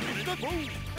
Ready to go!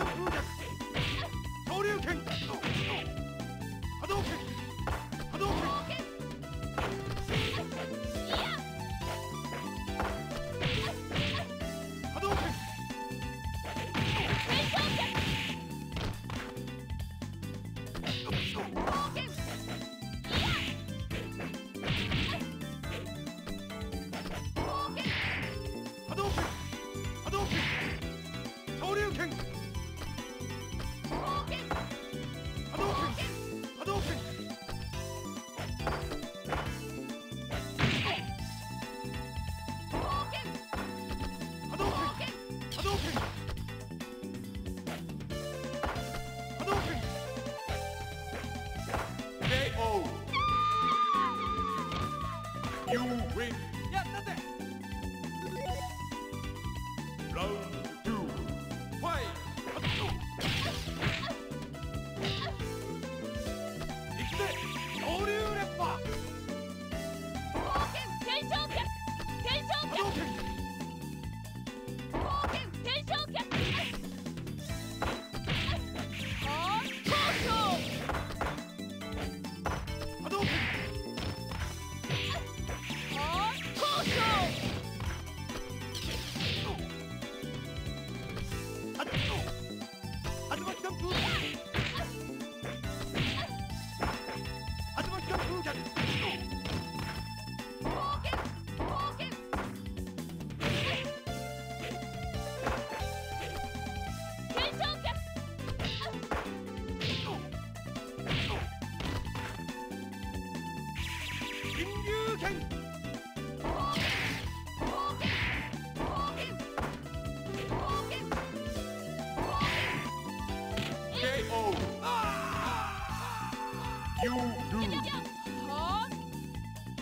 computer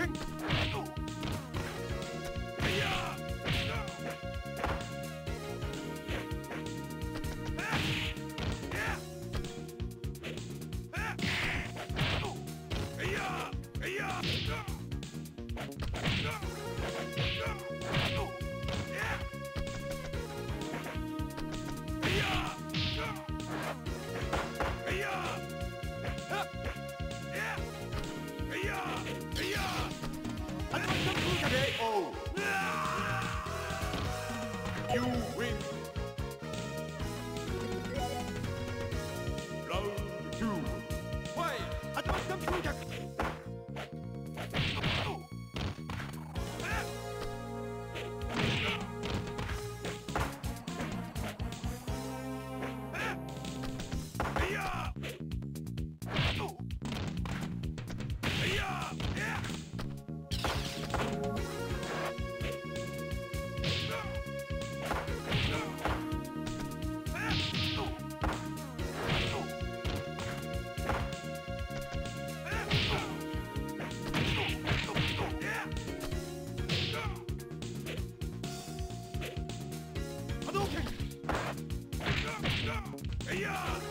attacking! Yeah!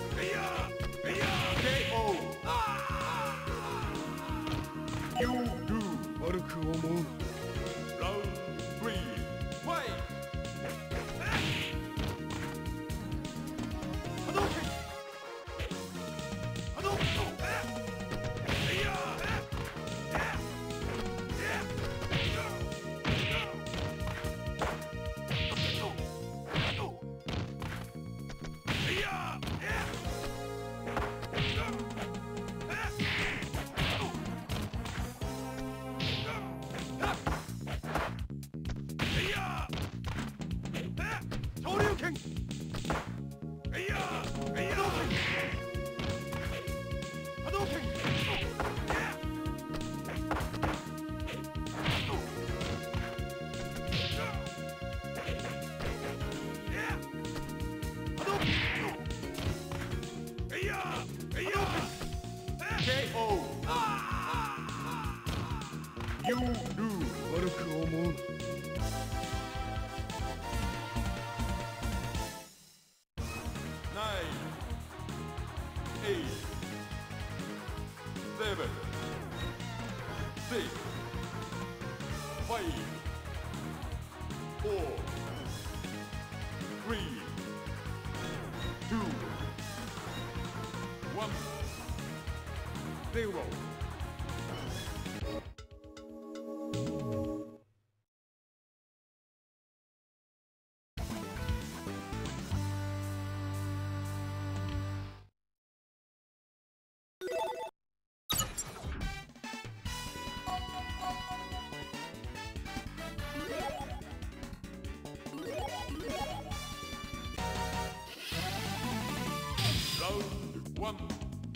one,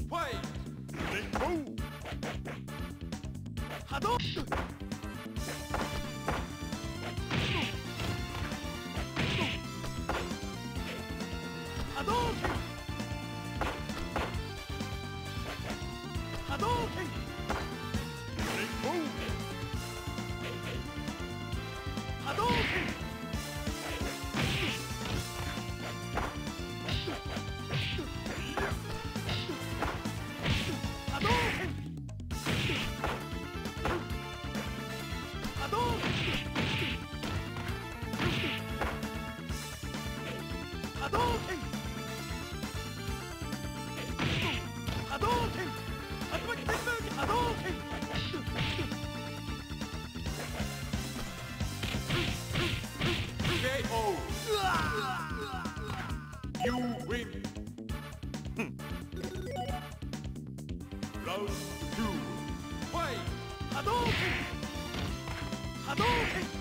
fight! Go! Hadouken! You win. Round two. Fight. Hadouken. Hadouken.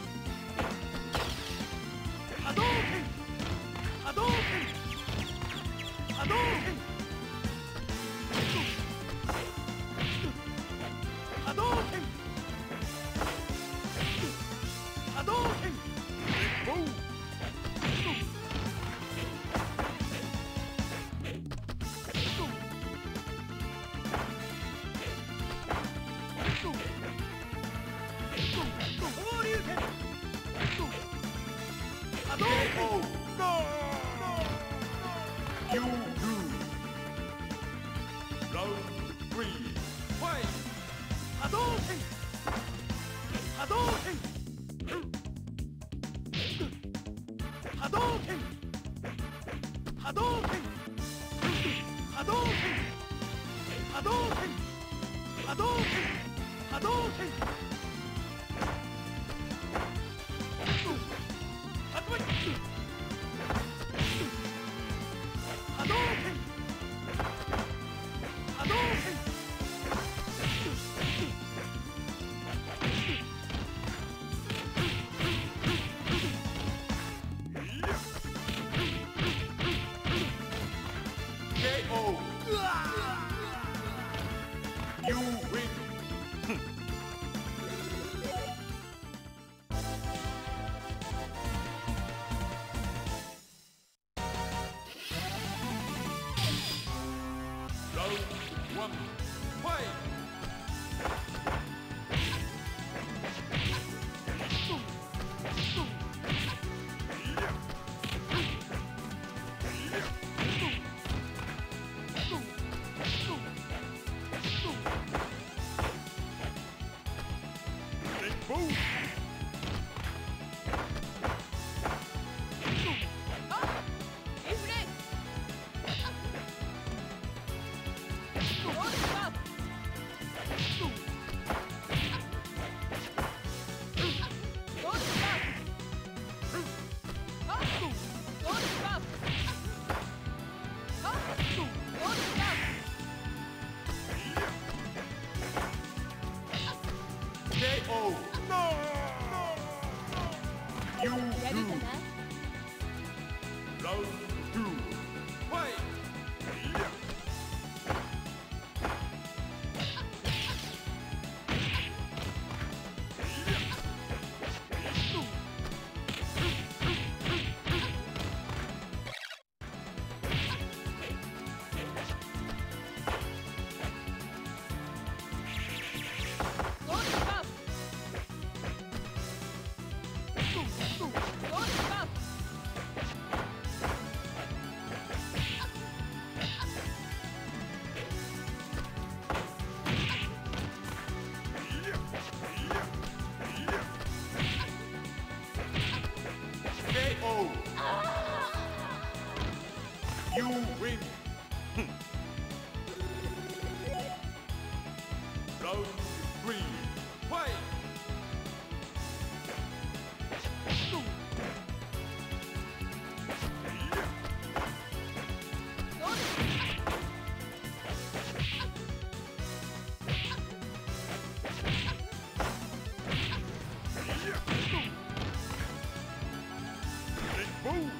波動拳波動拳波動拳波動拳波動拳波動拳波動拳動拳波動拳波動拳 one, play! KO. No. no. You lose. Round You win. Hmm. Round three. Fight! boom!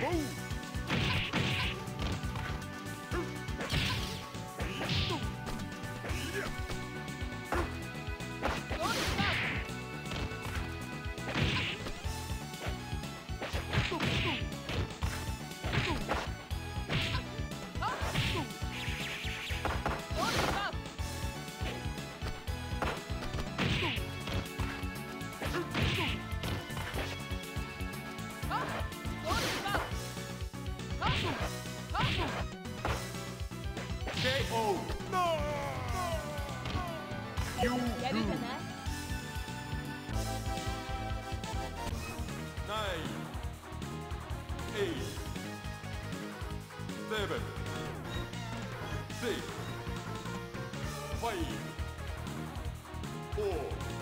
boom! six, five, four.